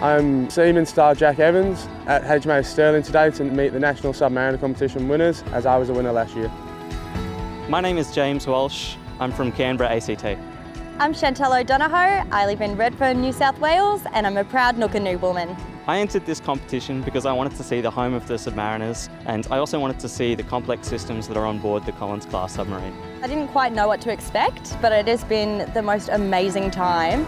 I'm Seaman Star Jack Evans at HMAS Stirling today to meet the National Submariner Competition winners as I was a winner last year. My name is James Walsh. I'm from Canberra ACT. I'm Chantelle O'Donohoe. I live in Redfern, New South Wales and I'm a proud Nookanoo woman. I entered this competition because I wanted to see the home of the submariners and I also wanted to see the complex systems that are on board the Collins class submarine. I didn't quite know what to expect, but it has been the most amazing time.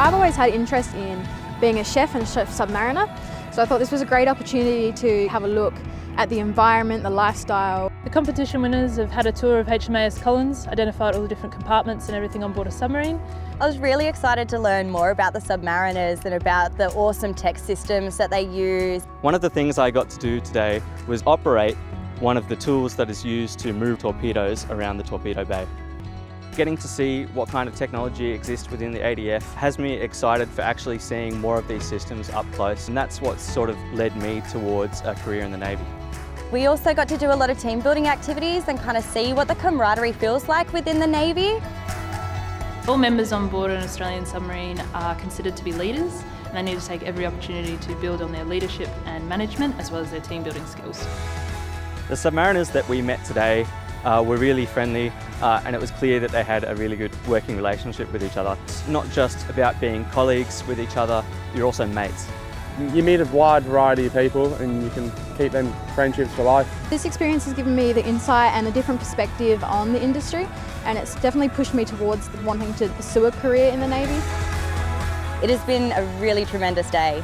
I've always had interest in being a chef and a chef submariner, so I thought this was a great opportunity to have a look at the environment, the lifestyle. The competition winners have had a tour of HMAS Collins, identified all the different compartments and everything on board a submarine. I was really excited to learn more about the submariners and about the awesome tech systems that they use. One of the things I got to do today was operate one of the tools that is used to move torpedoes around the torpedo bay. Getting to see what kind of technology exists within the ADF has me excited for actually seeing more of these systems up close and that's what sort of led me towards a career in the Navy. We also got to do a lot of team building activities and kind of see what the camaraderie feels like within the Navy. All members on board an Australian submarine are considered to be leaders and they need to take every opportunity to build on their leadership and management as well as their team building skills. The submariners that we met today uh, were really friendly uh, and it was clear that they had a really good working relationship with each other. It's not just about being colleagues with each other, you're also mates. You meet a wide variety of people and you can keep them friendships for life. This experience has given me the insight and a different perspective on the industry and it's definitely pushed me towards wanting to pursue a career in the Navy. It has been a really tremendous day.